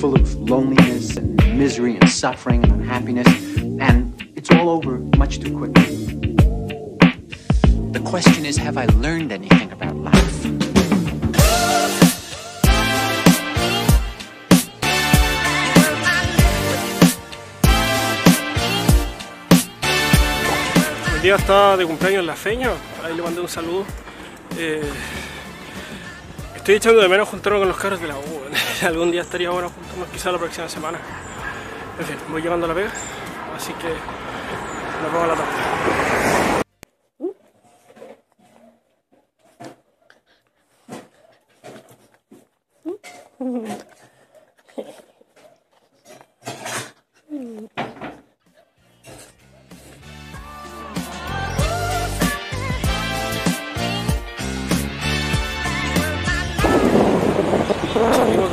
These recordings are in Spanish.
full of loneliness and misery and suffering and unhappiness, and it's all over much too quickly. The question is have I learned anything about life? El día de cumpleaños la feña, ahí le mandé un saludo. Eh, estoy echando de menos juntarme con los caros de la U. Algún día estaría bueno juntarnos, quizá la próxima semana. En fin, voy llegando a la pega, así que nos vemos a la tarde.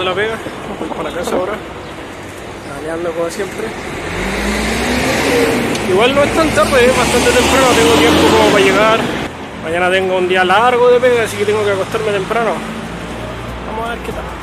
De la pega, voy para la casa ahora, caminando como siempre. Igual no es tan tarde, es bastante temprano, tengo tiempo como para llegar. Mañana tengo un día largo de pega, así que tengo que acostarme temprano. Vamos a ver qué tal.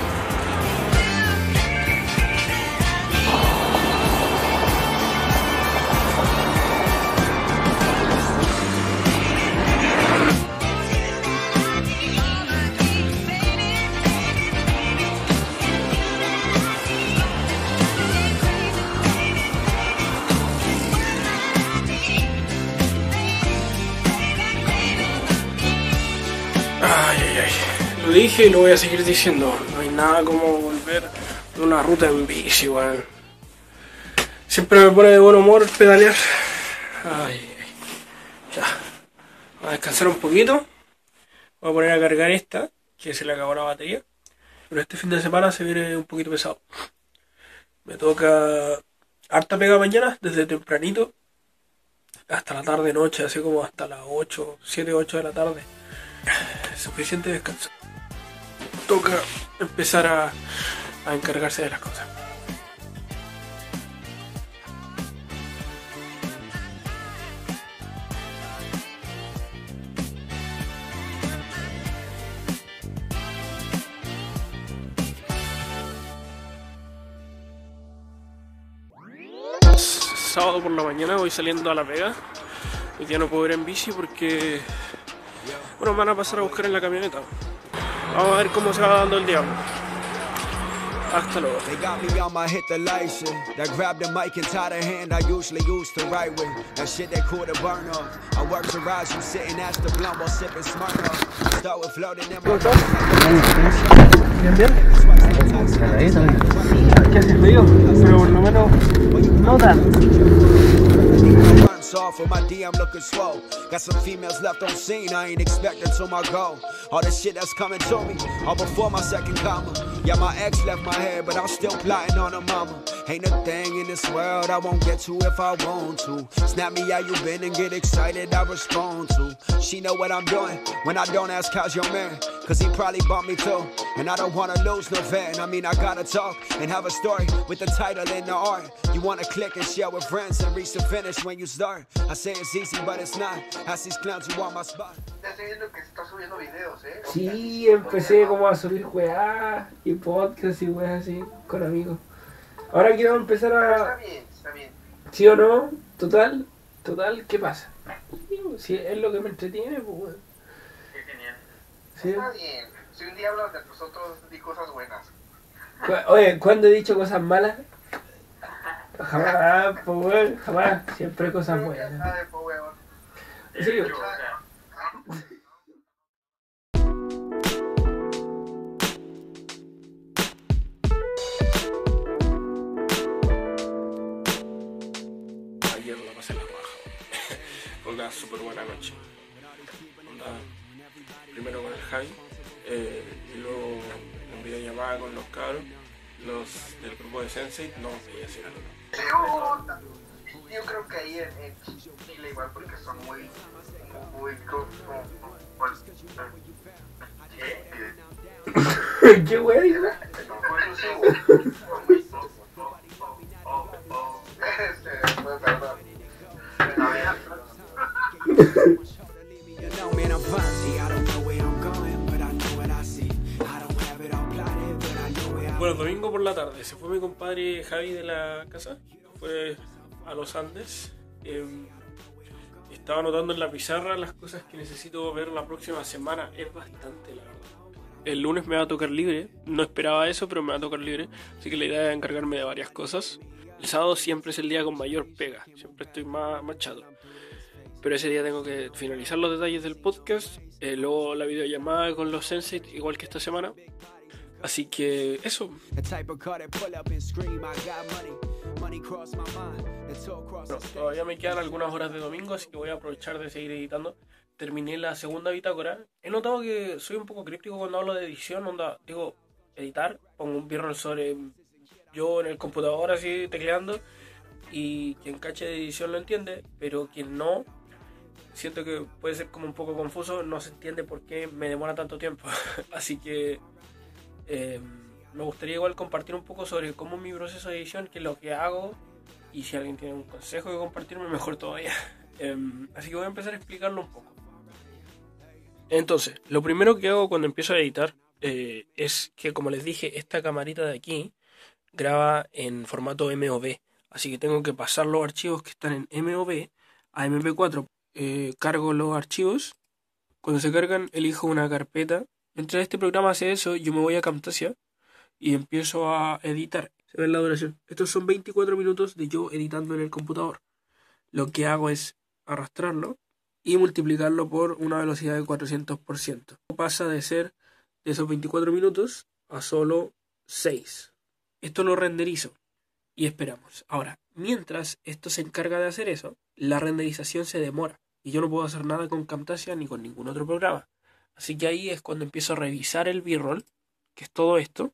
Lo dije y lo voy a seguir diciendo. No hay nada como volver de una ruta en bici, weón. Siempre me pone de buen humor pedalear. Ay. Ya. A descansar un poquito. Voy a poner a cargar esta, que se le acabó la batería. Pero este fin de semana se viene un poquito pesado. Me toca harta pega mañana, desde tempranito hasta la tarde noche, así como hasta las 8, 7, 8 de la tarde suficiente descanso. Toca empezar a, a encargarse de las cosas. Sábado por la mañana voy saliendo a la pega. Hoy día no puedo ir en bici porque bueno, me van a pasar a buscar en la camioneta. Vamos a ver cómo se va dando el diablo. Hasta luego. They got me on my hit the license. That grab the mic and tie the hand I usually use to write with. That shit that cool to burn off. I work to rise you sitting at the blunt while sipping Smirnoff. Start with floating in my Bien, bien. Pero por lo menos no tanto. Off with my DM looking slow. Got some females left on scene, I ain't expecting till my go. All the shit that's coming to me, all before my second comma. Yeah, my ex left my head, but I'm still plotting on a mama. Ain't a thing in this world I won't get to if I want to. Snap me how you been and get excited, I respond to. She know what I'm doing when I don't ask how's your man. Cause he probably bought me too. And I don't wanna lose no fan. I mean, I gotta talk and have a story with the title and the art. You wanna click and share with friends and reach the finish when you start. I say it's easy, but it's not. Ask these clowns who want my spot. Ya estoy viendo que está subiendo videos, ¿eh? Sí, empecé como a subir weá y podcast y weá así con amigos. Ahora quiero empezar Pero está a... bien, está bien. ¿Sí o no? Total, total, ¿qué pasa? Si es lo que me entretiene, pues weón. Qué genial. Sí. Está bien. Si un día hablas de nosotros, di cosas buenas. Oye, ¿cuándo he dicho cosas malas? Jamás, pues weón, jamás. Siempre cosas buenas. Sí, Ayer la pasé la raja. Una súper buena noche. Onda, primero con el Javi, eh, y luego en videollamada con los cabros, los del grupo de Sensei, no, así algo. Puta. Yo creo que ahí en, Chile igual porque son muy, muy, ¿qué? ¿Qué wea domingos por la tarde. Se fue mi compadre Javi de la casa. Fue a los Andes. Eh, estaba anotando en la pizarra las cosas que necesito ver la próxima semana. Es bastante, la verdad. El lunes me va a tocar libre. No esperaba eso, pero me va a tocar libre. Así que la idea es encargarme de varias cosas. El sábado siempre es el día con mayor pega. Siempre estoy más machado. Pero ese día tengo que finalizar los detalles del podcast. eh, luego la videollamada con los Sensei, igual que esta semana. Así que eso. Bueno, todavía me quedan algunas horas de domingo, así que voy a aprovechar de seguir editando. Terminé la segunda bitácora. He notado que soy un poco críptico cuando hablo de edición. Onda, digo, editar, pongo un birro sobre yo en el computador así tecleando. Y quien cache de edición lo entiende, pero quien no, siento que puede ser como un poco confuso. No se entiende por qué me demora tanto tiempo. así que eh, me gustaría igual compartir un poco sobre cómo mi proceso de edición, qué es lo que hago y si alguien tiene un consejo que compartirme, mejor todavía. Em, así que voy a empezar a explicarlo un poco. Entonces, lo primero que hago cuando empiezo a editar eh, es que, como les dije, esta camarita de aquí graba en formato MOV. Así que tengo que pasar los archivos que están en MOV a MP4. Eh, cargo los archivos. Cuando se cargan, elijo una carpeta. Mientras este programa hace eso, yo me voy a Camtasia y empiezo a editar. Se ve la duración. Estos son 24 minutos de yo editando en el computador. Lo que hago es arrastrarlo y multiplicarlo por una velocidad de 400%. Pasa de ser de esos 24 minutos a solo 6. Esto lo renderizo y esperamos. Ahora, mientras esto se encarga de hacer eso, la renderización se demora y yo no puedo hacer nada con Camtasia ni con ningún otro programa. Así que ahí es cuando empiezo a revisar el B-roll, que es todo esto.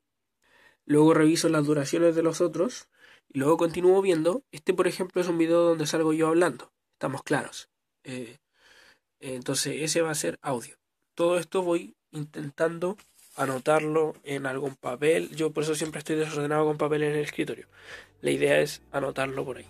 Luego reviso las duraciones de los otros y luego continúo viendo. Este, por ejemplo, es un video donde salgo yo hablando. Estamos claros. Eh, entonces, ese va a ser audio. Todo esto voy intentando anotarlo en algún papel. Yo por eso siempre estoy desordenado con papel en el escritorio. La idea es anotarlo por ahí.